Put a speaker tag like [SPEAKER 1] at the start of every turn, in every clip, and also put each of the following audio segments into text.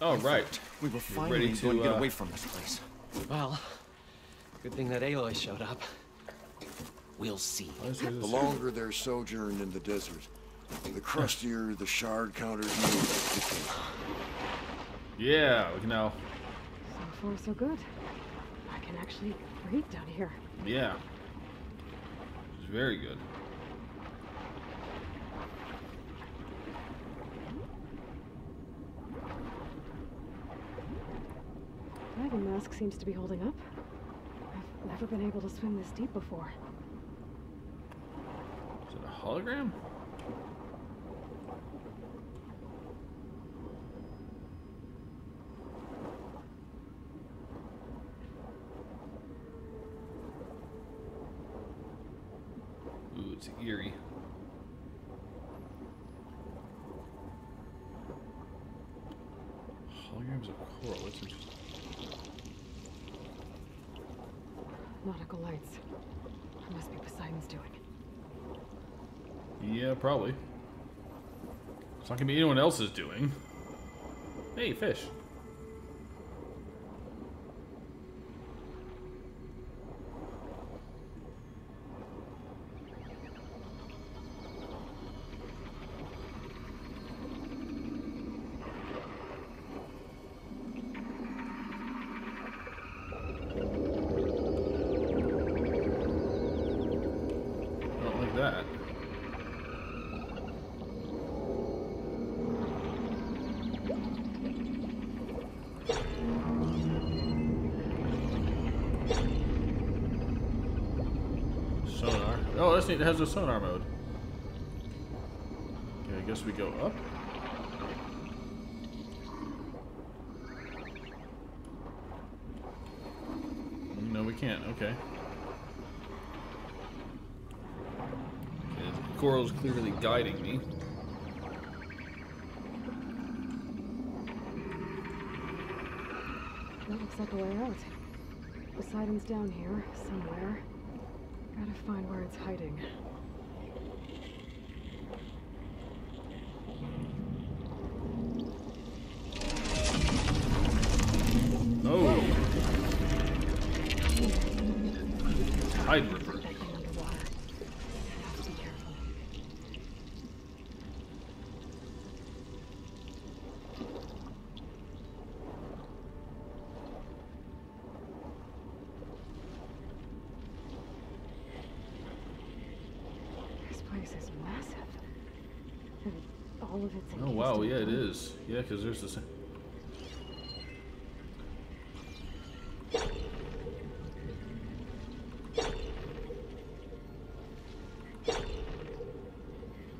[SPEAKER 1] Oh, right.
[SPEAKER 2] We were
[SPEAKER 1] You're
[SPEAKER 2] finally
[SPEAKER 1] ready to,
[SPEAKER 2] going to get
[SPEAKER 1] uh,
[SPEAKER 2] away from this place.
[SPEAKER 3] Well, good thing that Aloy showed up.
[SPEAKER 2] We'll see.
[SPEAKER 1] Why is there
[SPEAKER 4] The
[SPEAKER 1] this-
[SPEAKER 4] longer their sojourn in the desert, the crustier the shard counters move.
[SPEAKER 1] Yeah, we can now.
[SPEAKER 5] So far, so good. I can actually breathe down here.
[SPEAKER 1] Yeah. It's very good.
[SPEAKER 5] Diving mask seems to be holding up. I've never been able to swim this deep before.
[SPEAKER 1] Is it a hologram? Ooh, it's eerie. Holograms of coral, that's interesting.
[SPEAKER 5] Nautical lights. That must be Poseidon's doing.
[SPEAKER 1] Yeah, probably. It's not gonna be anyone else's doing. Hey, fish. It has a sonar mode. Okay, I guess we go up. Mm, no, we can't. Okay. Okay, coral's clearly guiding me.
[SPEAKER 5] That looks like a way out. Poseidon's down here, somewhere. Gotta find where it's hiding.
[SPEAKER 1] Oh! Tide Ripper.
[SPEAKER 5] That thing underwater. I have to be careful. This is massive. And all of it's
[SPEAKER 1] Oh wow, yeah, it is. Yeah, because there's this.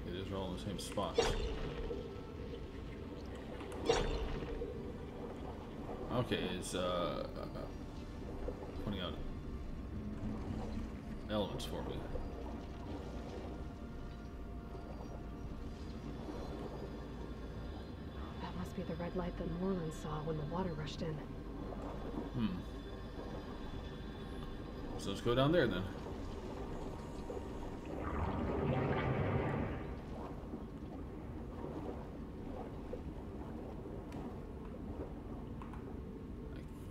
[SPEAKER 1] It is all in the same spots. Okay, it's uh, pointing out elements for me.
[SPEAKER 5] The red light that Morlund saw when the water rushed in.
[SPEAKER 1] Hmm. So let's go down there then.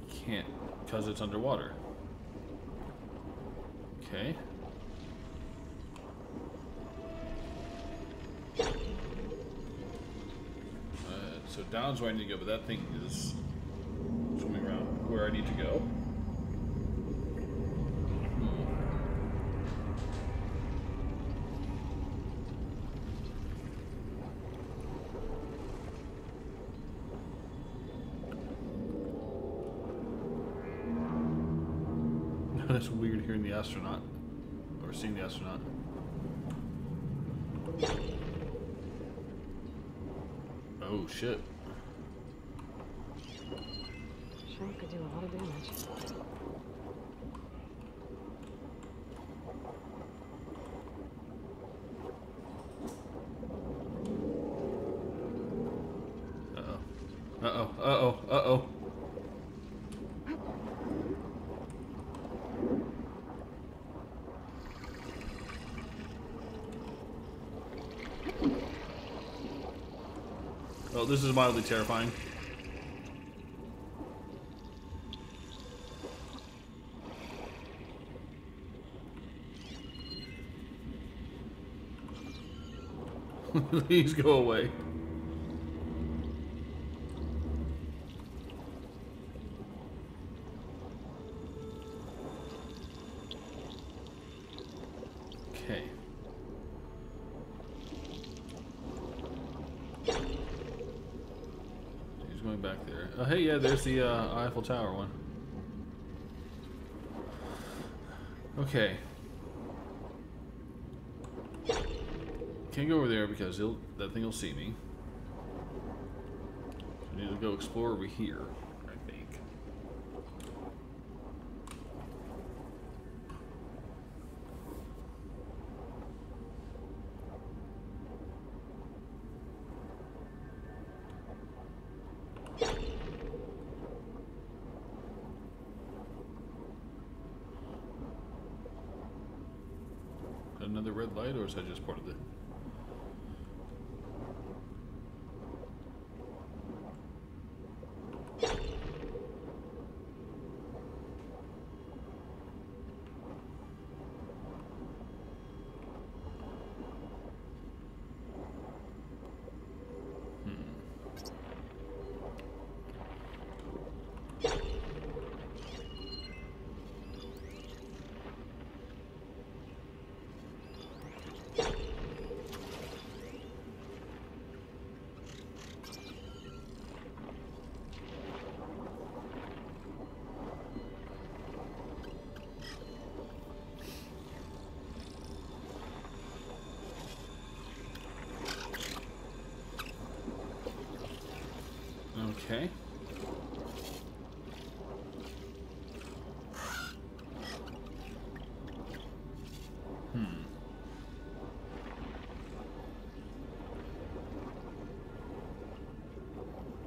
[SPEAKER 1] I can't because it's underwater. Okay. Uh, so where I need to go, but that thing is swimming around where I need to go. Hmm. That's weird hearing the astronaut. Or seeing the astronaut. Oh shit.
[SPEAKER 5] Shark could do a lot of damage.
[SPEAKER 1] Oh, this is mildly terrifying. Please go away. Okay. He's going back there. Oh, hey, yeah, there's the uh, Eiffel Tower one. Okay. Can't go over there because that thing will see me. I need to go explore over here, I think. Another red light, or is that just part of the... Okay. Hmm.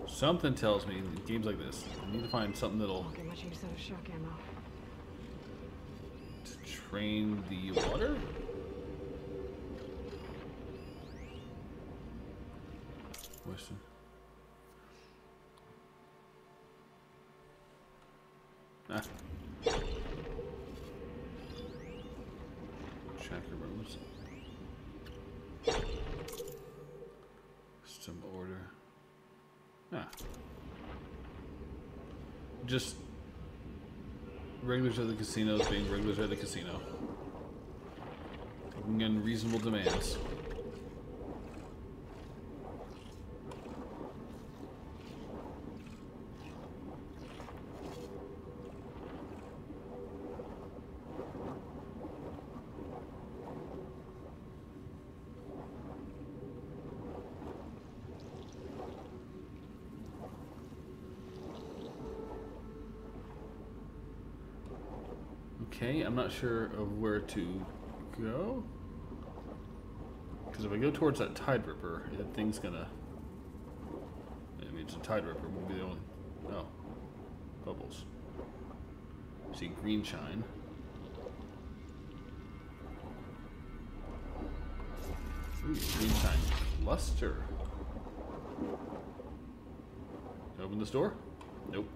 [SPEAKER 1] Something tells me in games like this, I need to find something that'll
[SPEAKER 5] Won't much use of shock ammo.
[SPEAKER 1] train the water. Question. Ah. Tracker rooms. Some order. Ah. Just regulars at the casinos being regulars at the casino. Okay, I'm not sure of where to go. Because if I go towards that Tide Ripper, that thing's gonna. I mean, it's a Tide Ripper, won't be the only. No. Bubbles. See green shine. Ooh, green shine luster. Open this door? Nope.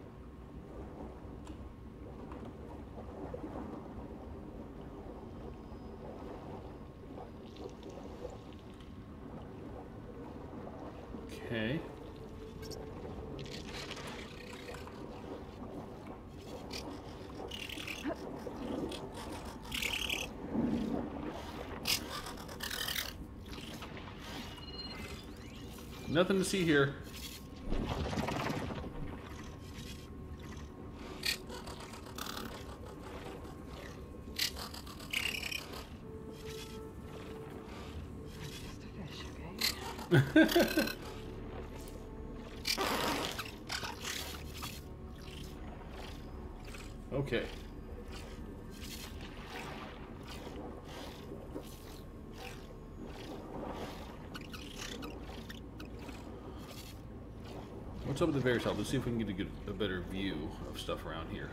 [SPEAKER 1] Okay. Nothing to see here.
[SPEAKER 5] Just a fish, okay?
[SPEAKER 1] What's up with the very top? Let's see if we can get a, good, a better view of stuff around here.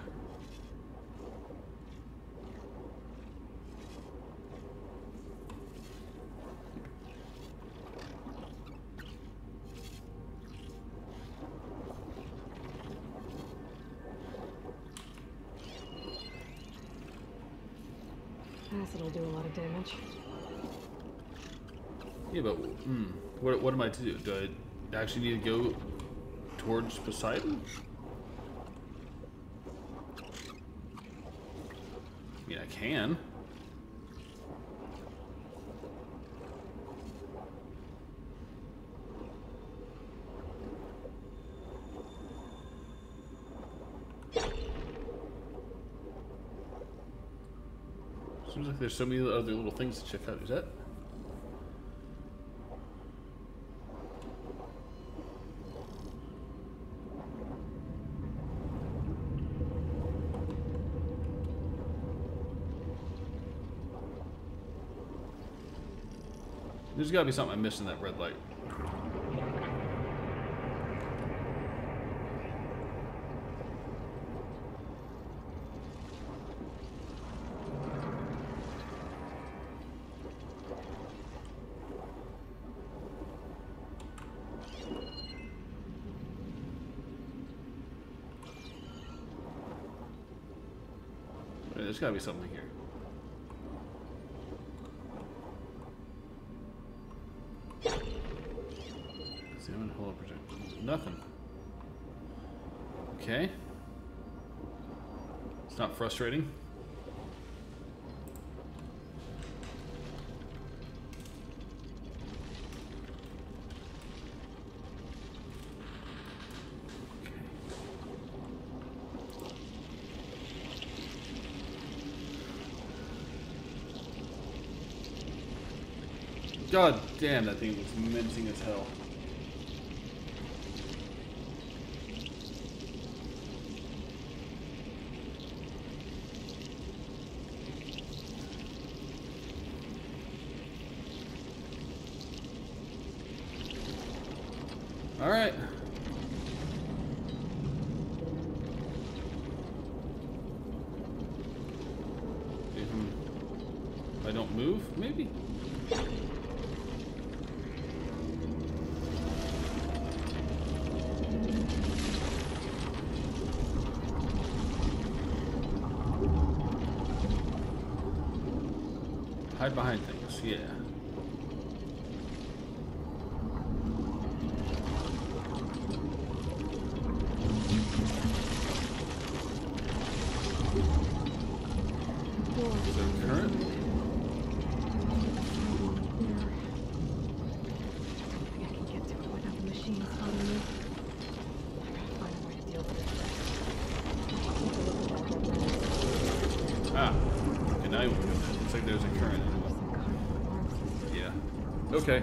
[SPEAKER 5] Acid will do a lot of damage.
[SPEAKER 1] Yeah, but hmm, what, what am I to do? Do I actually need to go towards Poseidon? I mean, I can. Seems like there's so many other little things to check out. Is that? There's gotta be something I missed in that red light. There's gotta be something here. Examine holo project. Nothing. Okay. It's not frustrating. God damn, that thing was menacing as hell. All right. If I'm- if I don't move, maybe. Hide behind things, yeah. Is there a current?
[SPEAKER 5] I can get to it without the machine spotting me. I gotta find a way to deal with it.
[SPEAKER 1] Ah. Okay, now you want to go there. Looks like there's a current.
[SPEAKER 5] Some kind of alarm system.
[SPEAKER 1] Yeah. Okay.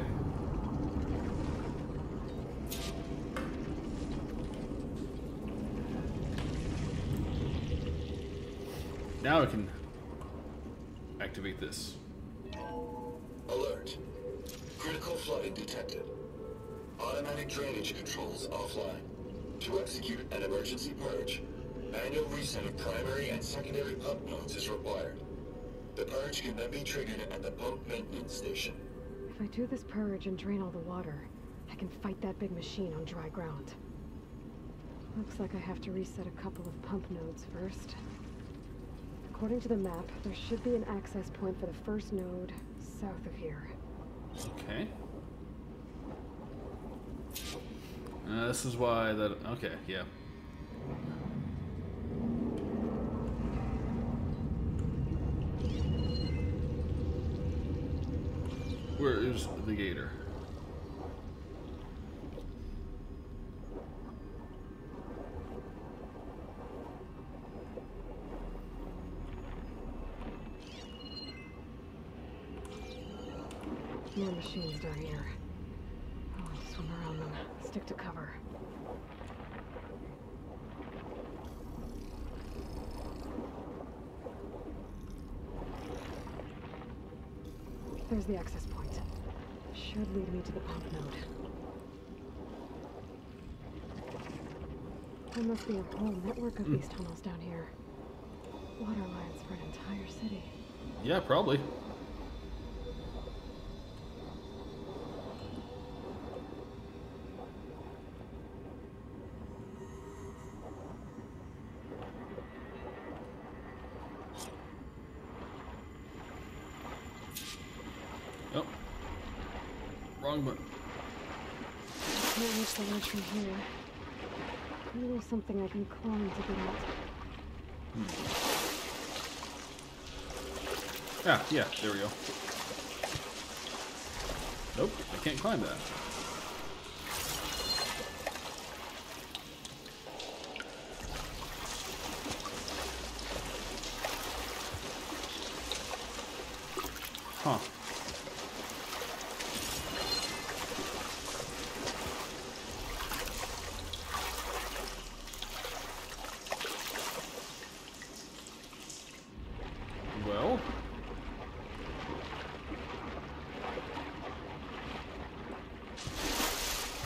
[SPEAKER 1] Now I can activate this.
[SPEAKER 6] Alert. Critical flooding detected. Automatic drainage controls. To execute an emergency purge, manual reset of primary and secondary pump nodes is required. The purge can then be triggered at the pump maintenance station.
[SPEAKER 5] If I do this purge and drain all the water, I can fight that big machine on dry ground. Looks like I have to reset a couple of pump nodes first. According to the map, there should be an access point for the first node south of here.
[SPEAKER 1] Okay. Uh, this is why that. Okay, yeah. Where is the gator?
[SPEAKER 5] More machines down here. Oh, I'll swim around them. Stick to cover. There's the access point. Should lead me to the pump node. There must be a whole network of hmm. these tunnels down here. Water lines for an entire city.
[SPEAKER 1] Yeah, probably. Wrong button.
[SPEAKER 5] Can't reach the ledge from here. Maybe there's something I can climb to get out.
[SPEAKER 1] Ah, yeah, there we go. Nope, I can't climb that. Huh. Well,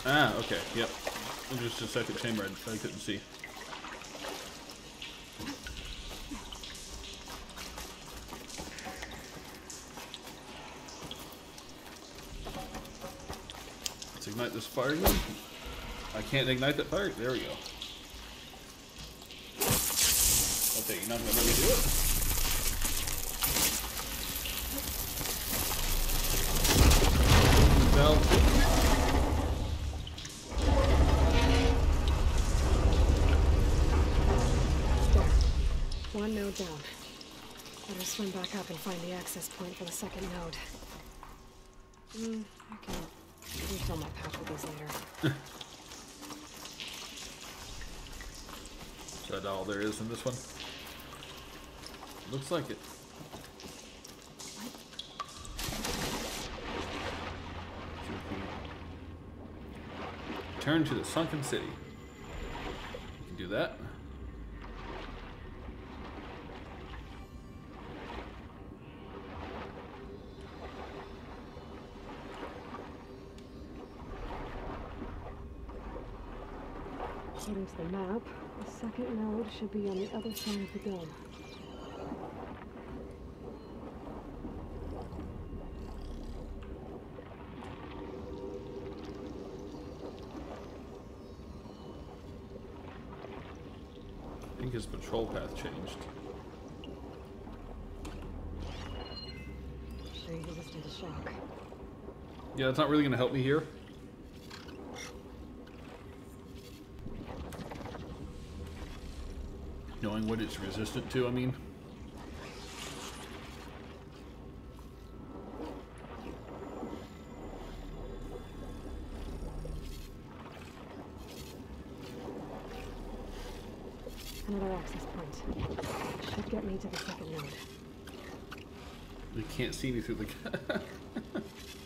[SPEAKER 1] Ah, okay, yep. Second chamber I couldn't see. Let's ignite this fire gun. I can't ignite that fire. There we go. Okay, you're not gonna let me do it? Valve.
[SPEAKER 5] There. One node down. Better swim back up and find the access point for the second node. Hmm, I can refill my pouch with these later.
[SPEAKER 1] Is that all there is in this one? Looks like it. Turn to the sunken city. You can do that.
[SPEAKER 5] According to the map, the second node should be on the other side of the dome.
[SPEAKER 1] I think his patrol path changed.
[SPEAKER 5] Sure you to shock.
[SPEAKER 1] Yeah, that's not really going to help me here. Knowing what it's resistant to, I mean.
[SPEAKER 5] Another access point. Should get me to the second node.
[SPEAKER 1] You can't see me through the.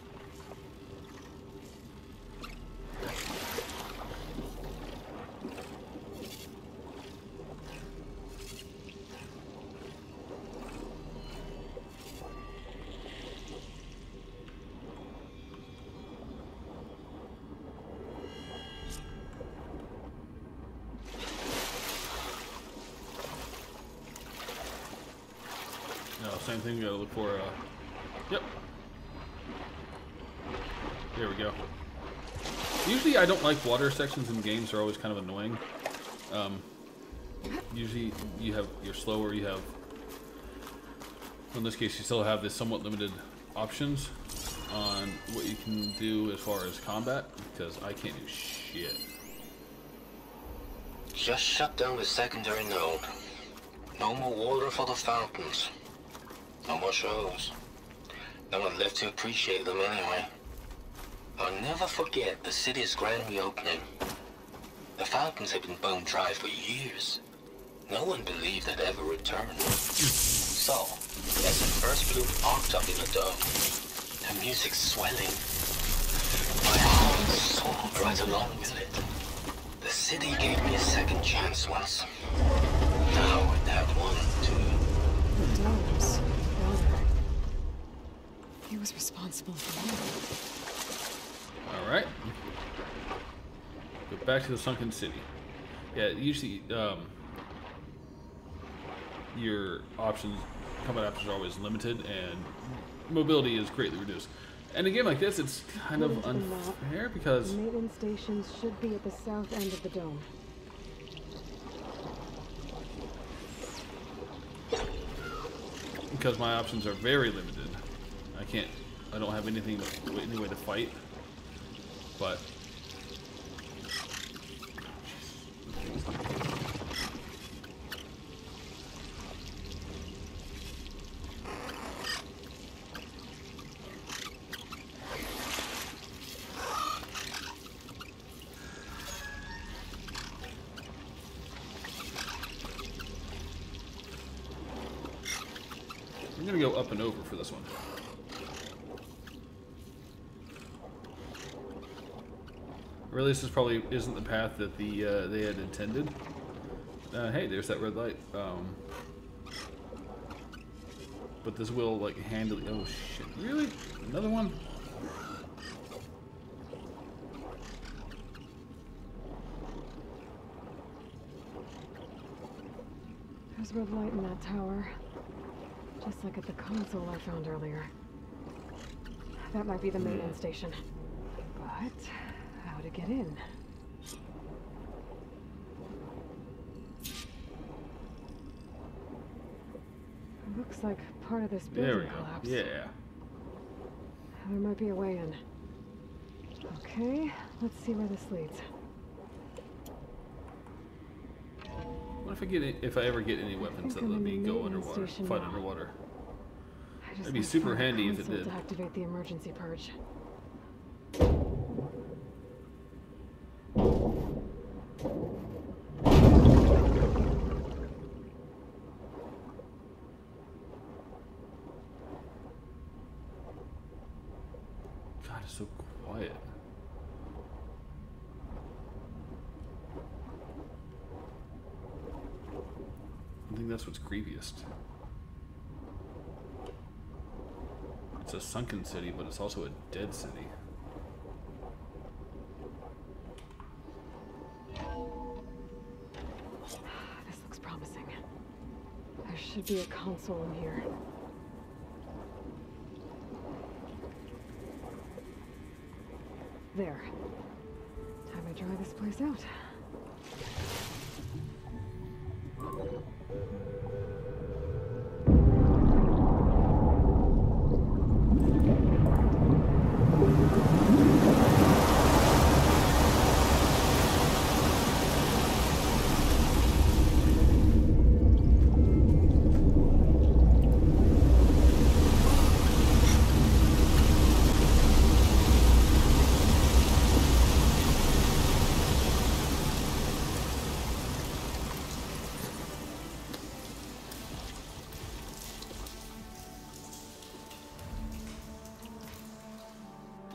[SPEAKER 1] for. Uh, yep. There we go. Usually, I don't like water sections in games. They're always kind of annoying. Um, usually, you have you're slower. You have. In this case, you still have this somewhat limited options on what you can do as far as combat because I can't do shit.
[SPEAKER 2] Just shut down the secondary node. No more water for the fountains. No more shows. No one left to appreciate them anyway. I'll never forget the city's grand reopening. The fountains had been bone dry for years. No one believed they'd ever return. So, as the first bloom arced up in the dome, the music swelling, my heart soared right along with it. The city gave me a second chance once. Now have one
[SPEAKER 5] He was responsible for
[SPEAKER 1] All right. Go back to the sunken city. Yeah, usually um, your options, combat options are always limited, and mobility is greatly reduced. And a game like this, it's kind of
[SPEAKER 5] According to the map,
[SPEAKER 1] unfair because
[SPEAKER 5] The maintenance stations should be at the south end of the dome.
[SPEAKER 1] because my options are very limited. I can't. I don't have anything, any way to fight. but I'm gonna go up and over for this one. Least this probably isn't the path that the uh, they had intended. Uh, hey, there's that red light. Um, but this will like handle. Oh shit! Really? Another one?
[SPEAKER 5] There's red light in that tower. Just like at the console I found earlier. That might be the maintenance station. But, to get in? Looks like part of this building
[SPEAKER 1] There we go.
[SPEAKER 5] collapsed.
[SPEAKER 1] Yeah.
[SPEAKER 5] There might be a way in. Okay, let's see where this leads.
[SPEAKER 1] What if I get it, if I ever get any weapons that let me go underwater, fight
[SPEAKER 5] now.
[SPEAKER 1] underwater?
[SPEAKER 5] I just
[SPEAKER 1] That'd be super handy if it did.
[SPEAKER 5] To activate the emergency purge.
[SPEAKER 1] God, it's so quiet. I think that's what's creepiest. It's a sunken city, but it's also a dead city.
[SPEAKER 5] Ah, this looks promising. There should be a console in here. There. Time to dry this place out.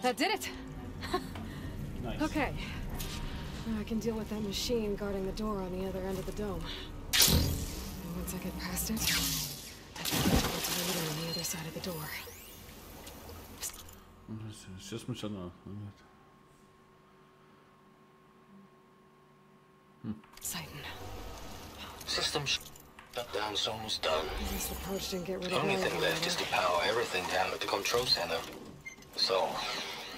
[SPEAKER 5] That did it!
[SPEAKER 1] Nice.
[SPEAKER 5] Okay. Now I can deal with that machine guarding the door on the other end of the dome. And once I get past it, I can get towards the leader on the other side of the door.
[SPEAKER 1] It's it's just much on hmm.
[SPEAKER 5] Sighton.
[SPEAKER 2] System sh- shut down, so almost done.
[SPEAKER 5] I the purge didn't get rid
[SPEAKER 2] The
[SPEAKER 5] of
[SPEAKER 2] only thing left is to power everything down at the control center. So,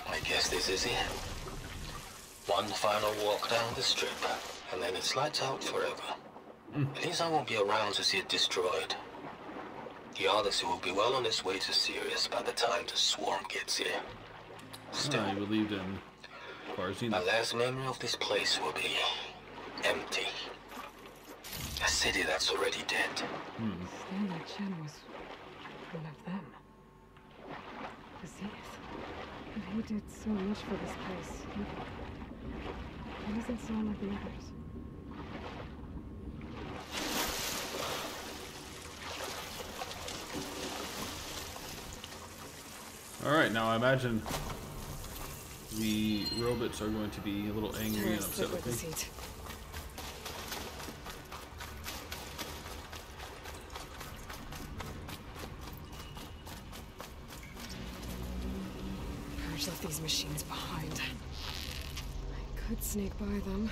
[SPEAKER 2] I guess this is it. One final walk down the strip, and then it's lights out forever. At least I won't be around to see it destroyed. The Odyssey will be well on its way to Sirius by the time the swarm gets here. Still,
[SPEAKER 1] I believed in Far Zenith.
[SPEAKER 2] my last memory of this place will be empty. A city that's already dead. Hmm.
[SPEAKER 5] Stanley Chen was one of them. The Zenith. He did so much for this place. He doesn't sound like the others.
[SPEAKER 1] Alright, now I imagine the robots are going to be a little angry and upset
[SPEAKER 5] with
[SPEAKER 1] me.
[SPEAKER 5] Left these machines behind. I could sneak by them.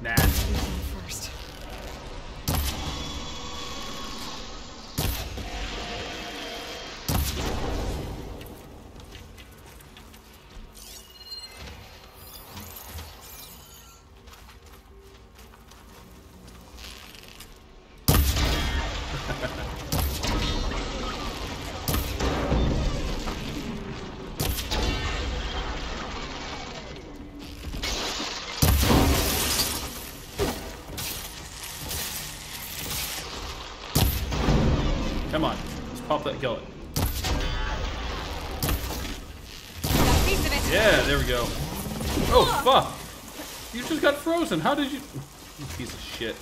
[SPEAKER 1] Nah.
[SPEAKER 5] First.
[SPEAKER 1] Pop that gullet.
[SPEAKER 5] Got a piece of it.
[SPEAKER 1] Yeah, there we go. Oh, fuck! You just got frozen. How did you... You piece of shit.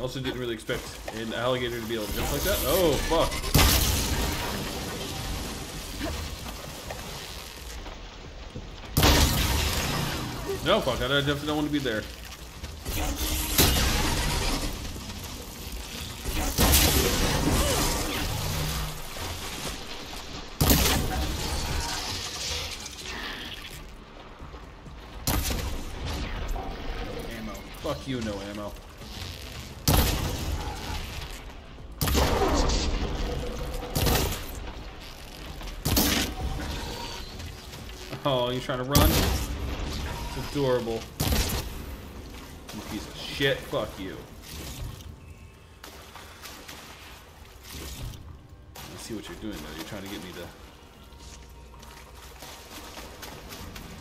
[SPEAKER 1] Also didn't really expect an alligator to be able to jump like that. Oh, fuck. No, fuck. I definitely don't want to be there. Ammo. Fuck you, no ammo. Oh, you trying to run? It's adorable. You piece of shit. Fuck you. I see what you're doing though. You're trying to get me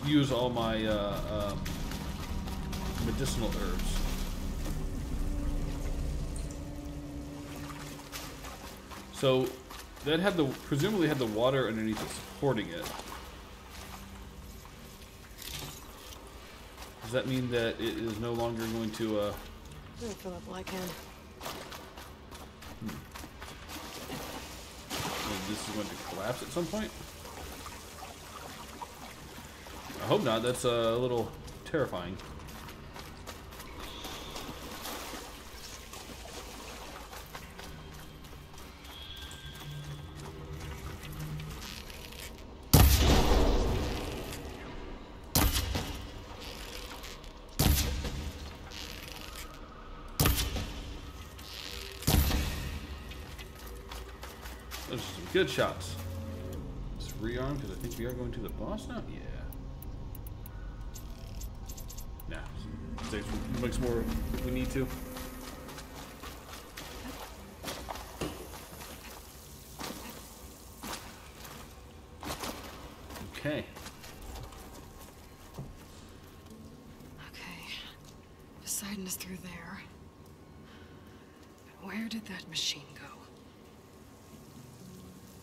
[SPEAKER 1] to use all my uh, um, medicinal herbs. So that had the presumably had the water underneath it supporting it. Does that mean that it is no longer going to uh,
[SPEAKER 5] I'm gonna fill up while I can.
[SPEAKER 1] that this is going to collapse at some point? I hope not. That's uh, a little terrifying. Good shots. Let's rearm because I think we are going to the boss now. Yeah. Nah. Save some more if we need to. Okay.
[SPEAKER 5] Okay. Poseidon is through there. But where did that machine go?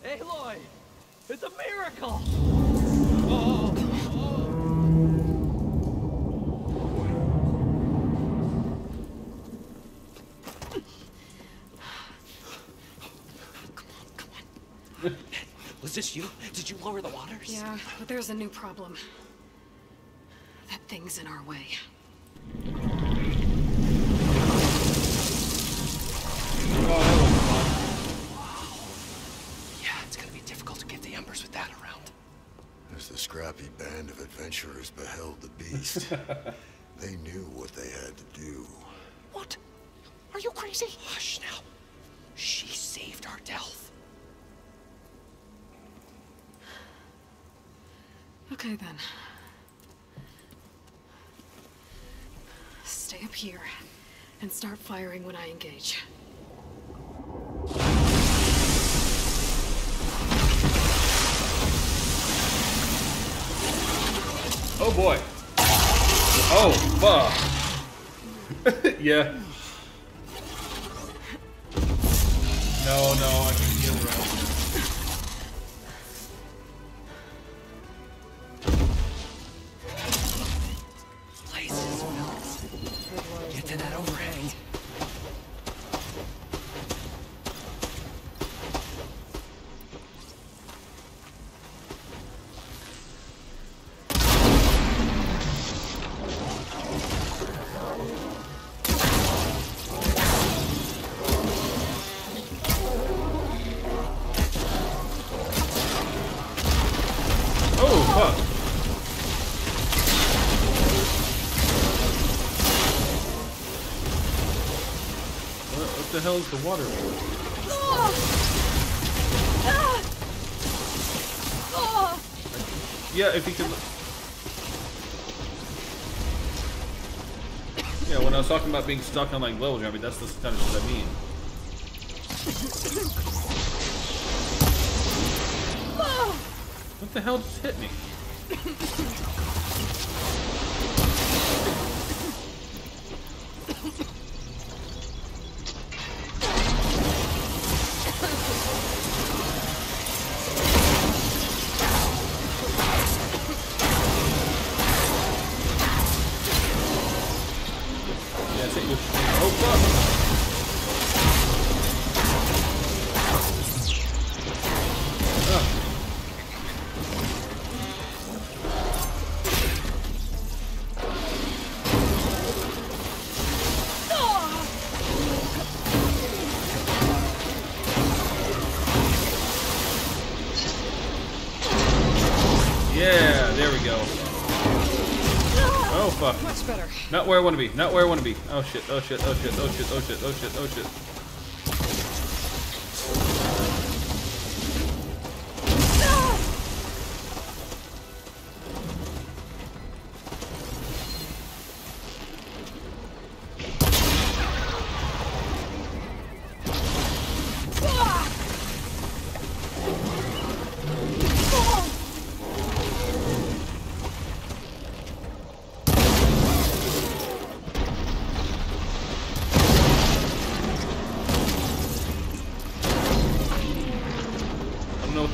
[SPEAKER 3] Aloy! It's a miracle! Oh, oh. Come on, come on. Was this you? Did you lower the waters?
[SPEAKER 5] Yeah, but there's a new problem. That thing's in our way.
[SPEAKER 4] Adventurers beheld the beast, they knew what they had to do.
[SPEAKER 3] What? Are you crazy? Hush now. She saved our Delph.
[SPEAKER 5] Okay then. Stay up here and start firing when I engage.
[SPEAKER 1] Boy. Oh fuck. yeah. No, no, I can heal right. Hell is the water? Yeah, if he could. Yeah, when I was talking about being stuck on like levels, I mean that's the kind of shit I mean. What the hell just hit me? Not where I want to be. Not where I want to be. Oh shit. Oh shit. Oh shit. Oh shit. Oh shit. Oh shit. Oh shit.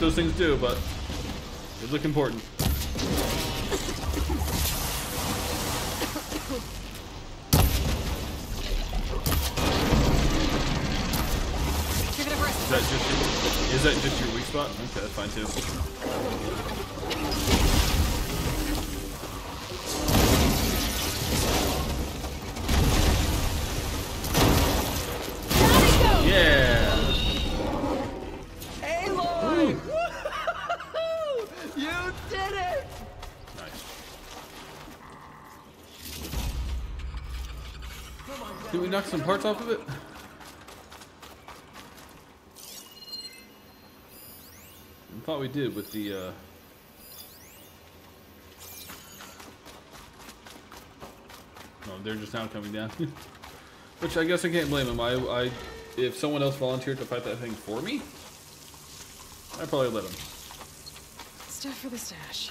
[SPEAKER 1] Those things do, but they look important.
[SPEAKER 5] Give it a rest.
[SPEAKER 1] Is that just your, is that just your weak spot? Okay, that's fine too. Some parts off of it? I thought we did with the, uh... No, they're just now coming down. Which I guess I can't blame them. I, I, if someone else volunteered to fight that thing for me, I'd probably let them.
[SPEAKER 5] Stuff for the stash.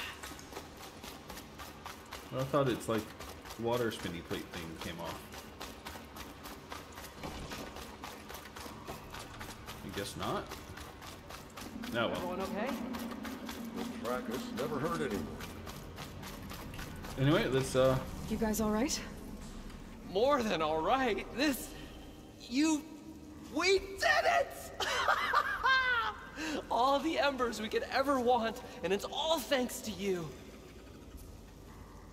[SPEAKER 1] I thought it's like water spinny plate thing came off. Guess not. No, well.
[SPEAKER 7] Everyone okay?
[SPEAKER 4] Fracas never hurt anyone.
[SPEAKER 1] Anyway, let's uh
[SPEAKER 5] You guys all right?
[SPEAKER 7] More than all right. This, you, we did it! all the embers we could ever want, and it's all thanks to you.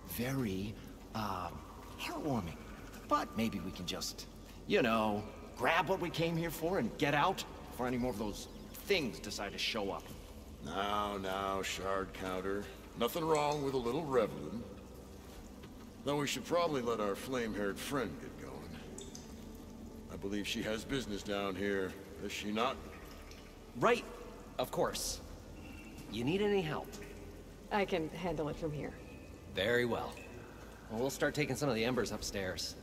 [SPEAKER 8] very, um, heartwarming. But maybe we can just, you know, grab what we came here for and get out before any more of those things decide to show up.
[SPEAKER 4] Now, now, shard counter. Nothing wrong with a little reveling. Though we should probably let our flame-haired friend get going. I believe she has business down here, does she not?
[SPEAKER 7] Right, of course. You need any help?
[SPEAKER 5] I can handle it from here.
[SPEAKER 7] Very well. Well, we'll start taking some of the embers upstairs.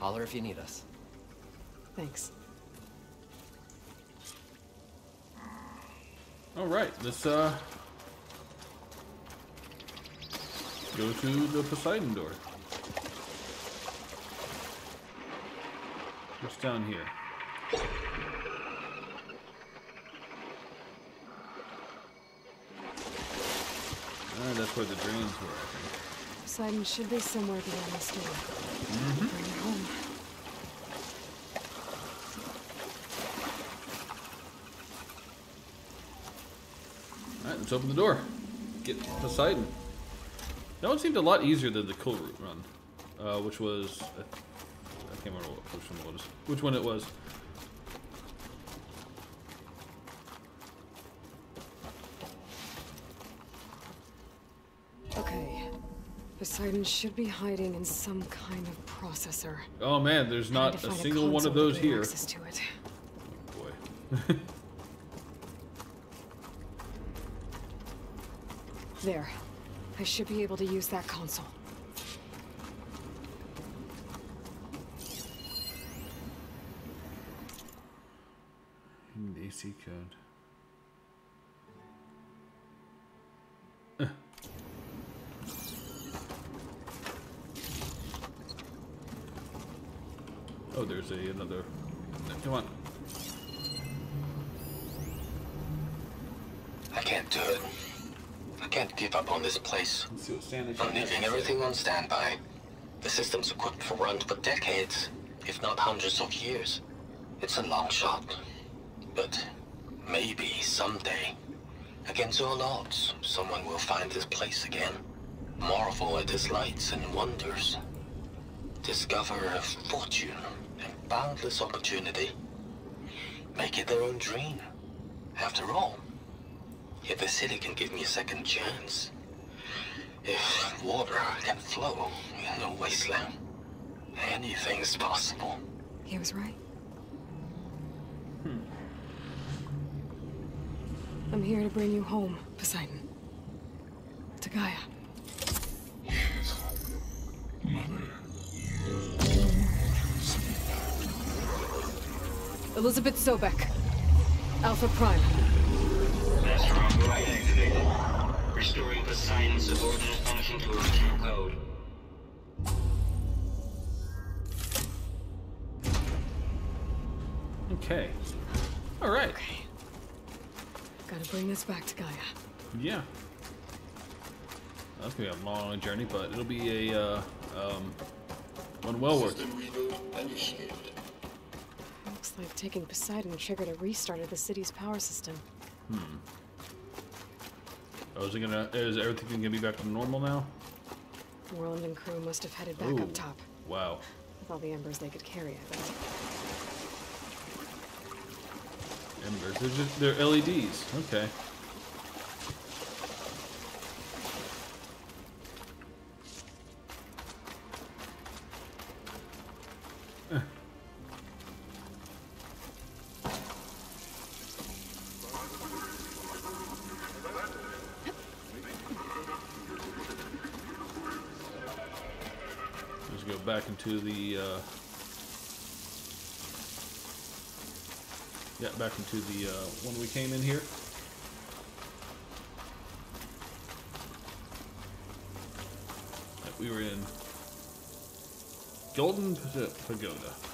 [SPEAKER 7] Holler if you need us.
[SPEAKER 5] Thanks.
[SPEAKER 1] Alright, let's uh go to the Poseidon door. What's down here? Ah, that's where the drains were, I think.
[SPEAKER 5] Poseidon should be somewhere beyond this door. Bring it home.
[SPEAKER 1] Alright, let's open the door. Get Poseidon. That one seemed a lot easier than the cool route run, uh, which was I, I can't remember which one it was. Which one it was?
[SPEAKER 5] Okay. Poseidon should be hiding in some kind of processor.
[SPEAKER 1] Oh man, there's not a single one of those here.
[SPEAKER 5] Access to it.
[SPEAKER 1] Boy.
[SPEAKER 5] There. I should be able to use that console.
[SPEAKER 1] Hidden AC code. Uh. Oh, there's a another. Come on.
[SPEAKER 2] I can't do it. Can't give up on this place. I'm leaving everything on standby. The system's equipped for runs for decades, if not hundreds of years. It's a long shot. But maybe someday, against all odds, someone will find this place again. Marvel at its lights and wonders. Discover a fortune and boundless opportunity. Make it their own dream. After all, if the city can give me a second chance, if water can flow in a wasteland, anything's possible.
[SPEAKER 5] He was right. Hmm. I'm here to bring you home, Poseidon. To Gaia. Elizabeth Sobek. Alpha Prime.
[SPEAKER 9] Master override activated. Restoring Poseidon's subordinate function to original code.
[SPEAKER 1] Okay. All right.
[SPEAKER 5] Gotta bring this back to Gaia.
[SPEAKER 1] Yeah. That's gonna be a long journey, but it'll be a uh, um, one well worth. it.
[SPEAKER 6] System reboot initiated.
[SPEAKER 5] Looks like taking Poseidon triggered a restart of the city's power system.
[SPEAKER 1] Oh, is it gonna? Is everything gonna be back to normal now?
[SPEAKER 5] Morlund and crew must have headed back
[SPEAKER 1] Ooh.
[SPEAKER 5] up top.
[SPEAKER 1] Wow.
[SPEAKER 5] With all the embers they could carry, I bet.
[SPEAKER 1] Embers. They're just they're LEDs. Okay. The uh, Yeah, back into the uh, one we came in here. We were in Golden Pagoda.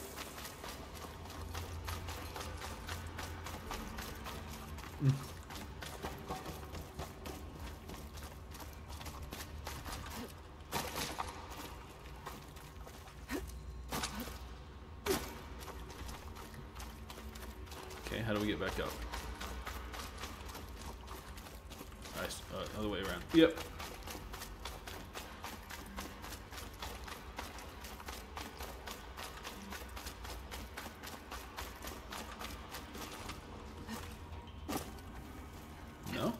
[SPEAKER 1] Okay, how do we get back up? Nice. Uh, other way around. Yep. No?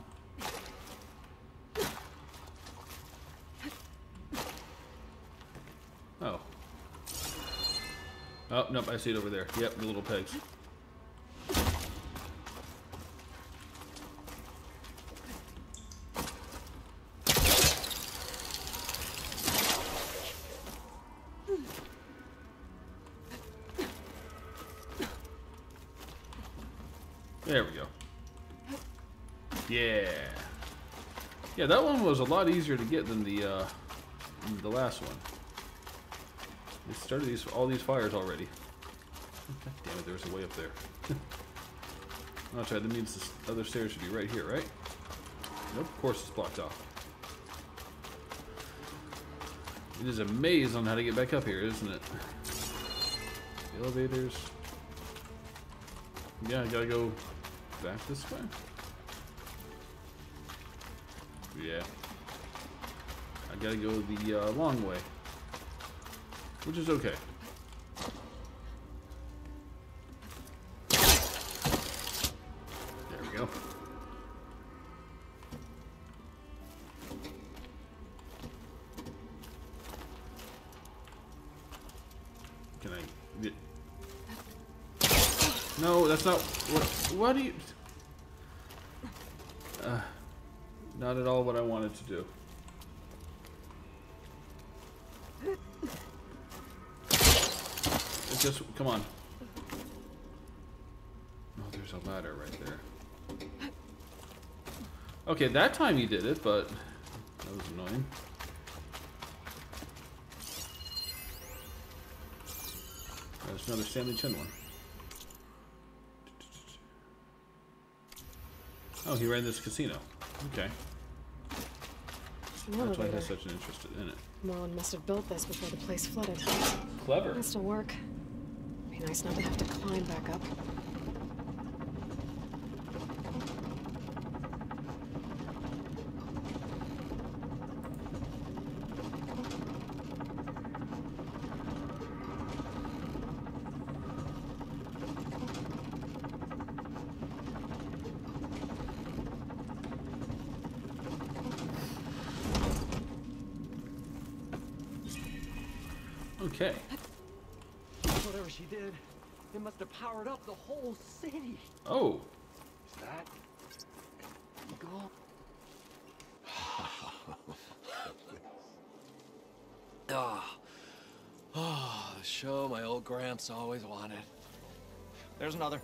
[SPEAKER 1] Oh. Oh, nope, I see it over there. Yep, the little pegs. Was a lot easier to get than the uh, than the last one. We started these all these fires already. God damn it, there's a way up there. that's right, that means this other stairs should be right here, right? Nope, of course it's blocked off. It is a maze on how to get back up here, isn't it? Elevators. Yeah, I gotta go back this way. Yeah. Gotta go the uh, long way. Which is okay. There we go. Can I. No, that's not... What, what do you... Uh, not at all what I wanted to do. Just... Come on. Oh, there's a ladder right there. Okay, that time you did it, but... That was annoying. There's another Stanley Chin one. Oh, he ran this casino. Okay.
[SPEAKER 5] It's an
[SPEAKER 1] That's why he
[SPEAKER 5] elevator.
[SPEAKER 1] has such an interest in it.
[SPEAKER 5] Morlund must have built this before the place flooded.
[SPEAKER 1] Clever.
[SPEAKER 5] It'll still work. Nice not to have to climb back up.
[SPEAKER 1] Okay.
[SPEAKER 7] Whatever she did, it must have powered up the whole city.
[SPEAKER 1] Oh,
[SPEAKER 7] Is that eagle? Ah, oh, the show my old Gramps always wanted. There's another.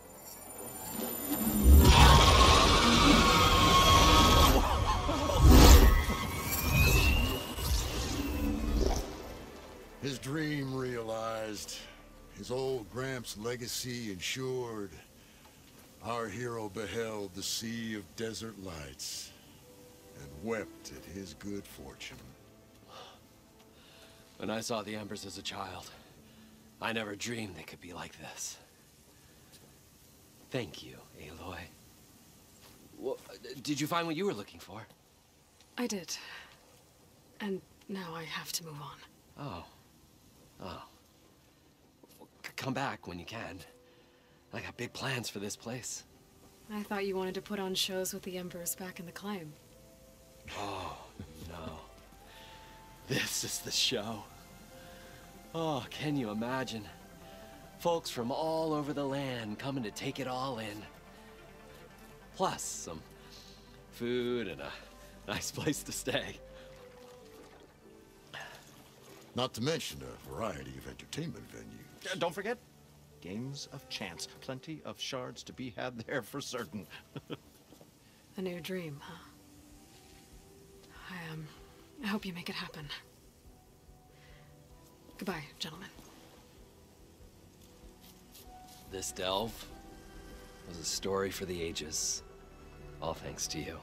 [SPEAKER 4] Old legacy ensured. Our hero beheld the sea of desert lights and wept at his good fortune.
[SPEAKER 7] When I saw the Embers as a child, I never dreamed they could be like this. Thank you, Aloy. Well, did you find what you were looking for?
[SPEAKER 5] I did. And now I have to move on.
[SPEAKER 7] Oh. Oh. Come back when you can. I got big plans for this place.
[SPEAKER 5] I thought you wanted to put on shows with the Embers back in the climb.
[SPEAKER 7] Oh, no. This is the show. Oh, can you imagine? Folks from all over the land coming to take it all in. Plus some food and a nice place to stay.
[SPEAKER 4] Not to mention a variety of entertainment venues.
[SPEAKER 8] Uh, Don't forget, games of chance. Plenty of shards to be had there for certain.
[SPEAKER 5] A new dream, huh? I, um, I hope you make it happen. Goodbye, gentlemen.
[SPEAKER 7] This delve was a story for the ages. All thanks to you.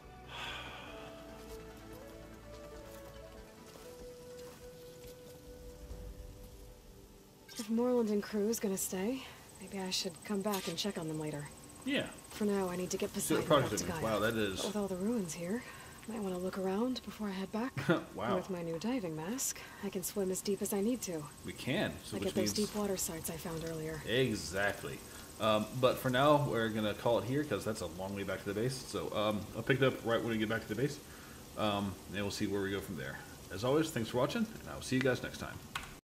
[SPEAKER 5] Morlund and crew is gonna stay, maybe I should come back and check on them later.
[SPEAKER 1] yeah.
[SPEAKER 5] For now, I need to get
[SPEAKER 1] So
[SPEAKER 5] Poseidon back to
[SPEAKER 1] image.
[SPEAKER 5] Gaia.
[SPEAKER 1] Wow, that is-
[SPEAKER 5] But with all the ruins here, might want to look around before I head back.
[SPEAKER 1] Wow.
[SPEAKER 5] With my new diving mask, I can swim as deep as I need to.
[SPEAKER 1] We can. So
[SPEAKER 5] like
[SPEAKER 1] which
[SPEAKER 5] at those
[SPEAKER 1] means
[SPEAKER 5] deep water sites I found earlier.
[SPEAKER 1] exactly. Um, but for now, we're gonna call it here because that's a long way back to the base. So um, I'll pick it up right when we get back to the base, um, and we'll see where we go from there. As always, thanks for watching, and I will see you guys next time.